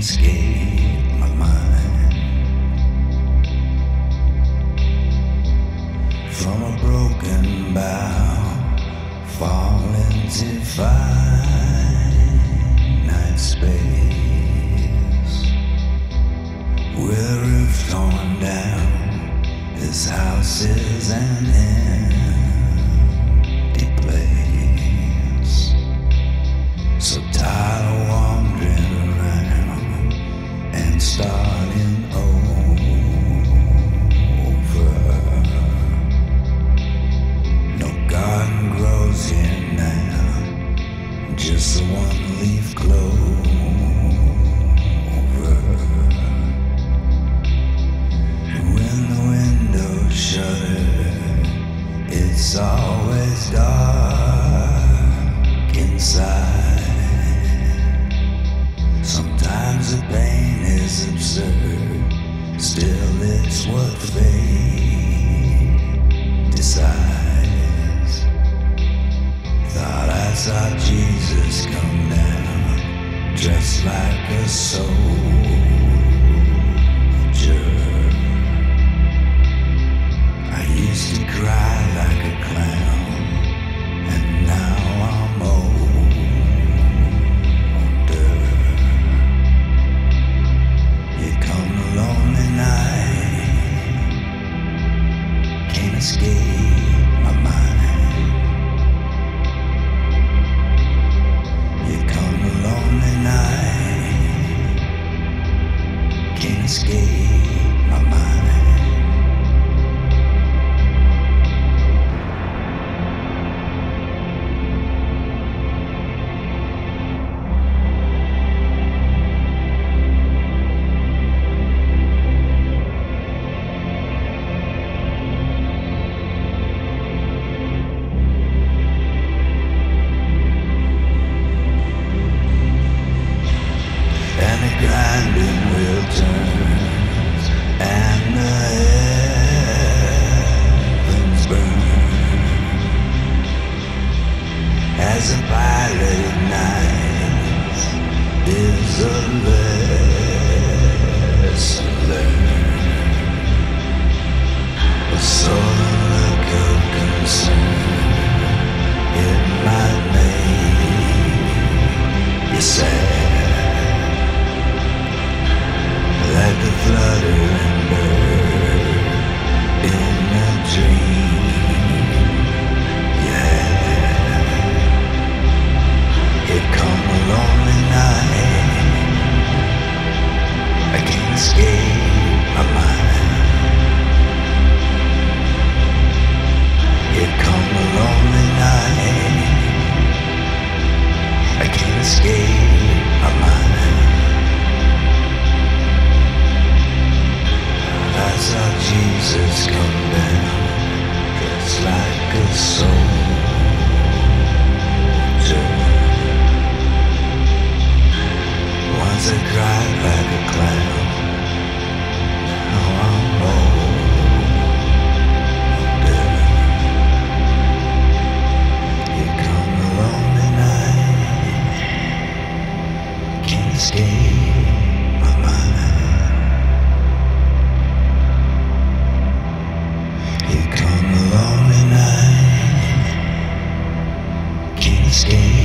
escape my mind from a broken bow, fall into finite space. With roof torn down, this house is an empty it's always dark inside. Sometimes the pain is absurd, still it's what fate decides. Thought I saw Jesus come down, dressed like a soldier. Can't escape as a violet night is a concern in my name. You said. It's come down. It's like a soul. Skin.